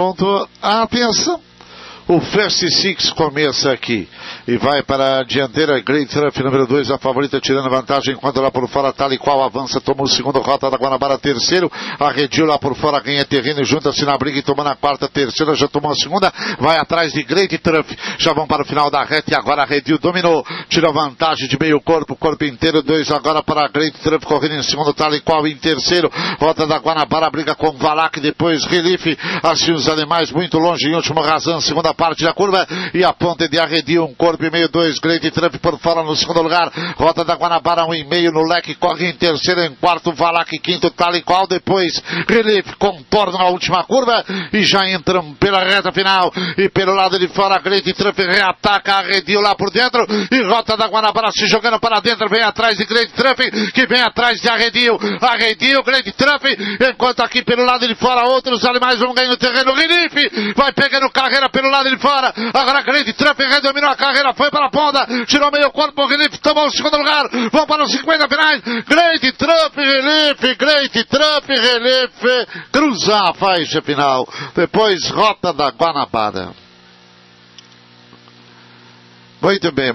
Pronto, atenção. O Fast Six começa aqui e vai para a dianteira. Great Truff, número 2, a favorita tirando vantagem. Enquanto lá por fora, tal e qual avança, toma o segundo, rota da Guanabara, terceiro. Arrediu lá por fora, ganha terreno, junta-se na briga e toma na quarta, terceira, já tomou a segunda. Vai atrás de Great Truff, já vão para o final da reta e agora Arrediu dominou, tira vantagem de meio corpo, corpo inteiro, dois agora para Great Truff, correndo em segundo, tal e qual em terceiro. Rota da Guanabara, briga com Valak, depois Relief, assim os animais muito longe, em último razão, segunda parte da curva e a ponta de Arredio, um corpo e meio, dois, Great Trump por fora no segundo lugar, Rota da Guanabara, um e meio no leque, corre em terceiro, em quarto, Valac, quinto, tal e qual, depois Relief contorna a última curva e já entram pela reta final. E pelo lado de fora, Great Trump reataca, Arredio lá por dentro e Rota da Guanabara se jogando para dentro, vem atrás de Great Trump, que vem atrás de Arredio, Arredio, Great Trump, enquanto aqui pelo lado de fora outros animais vão ganhando terreno, Relief vai pegando carreira pelo lado de fora, Agora Grande Trump redominou a carreira, foi para a ponta, tirou meio corpo, Relief tomou o segundo lugar. Vão para os 50 finais. Great Trump, Relief, Great Trump, Relief. Cruzar a faixa final. Depois Rota da Guanabara. Muito bem,